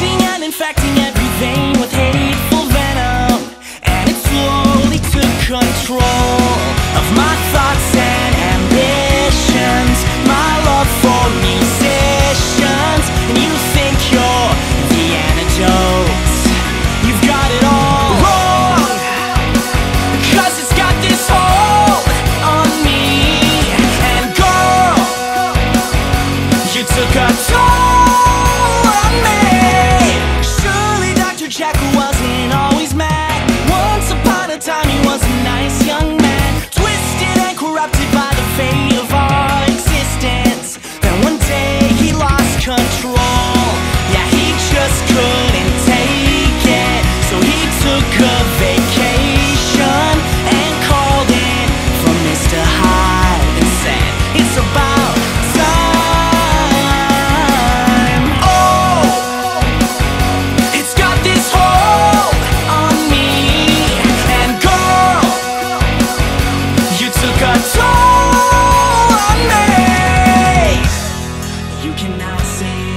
Infecting and infecting every vein with hateful venom. And it slowly took control. you cannot see